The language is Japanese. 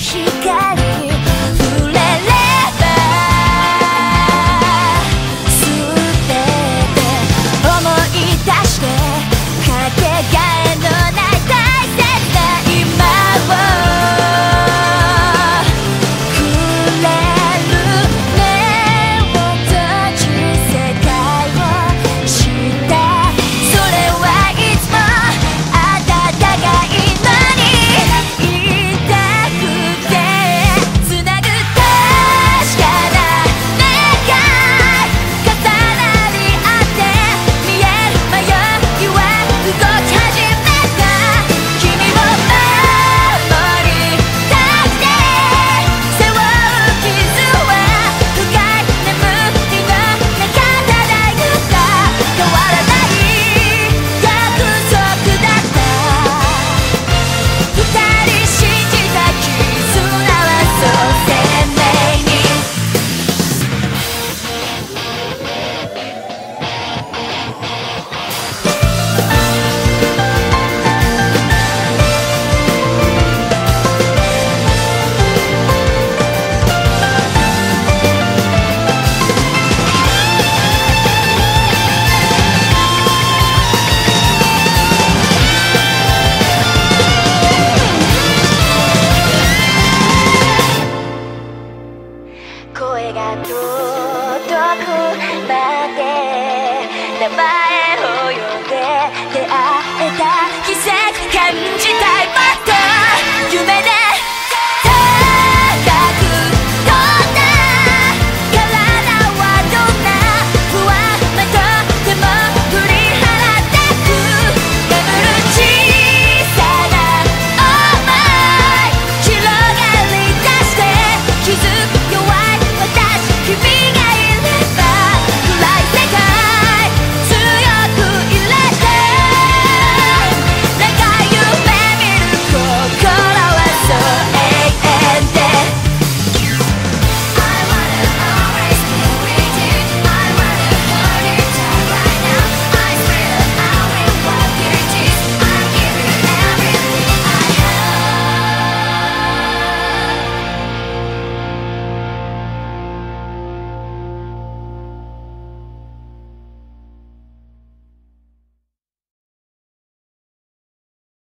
しかりが届くまで名前